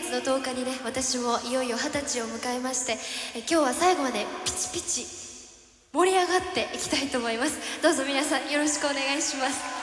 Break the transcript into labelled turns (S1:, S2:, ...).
S1: 月の10日にね私もいよいよ二十歳を迎えましてえ今日は最後までピチピチ盛り上がっていきたいと思います。どうぞ皆さんよろしくお願いします。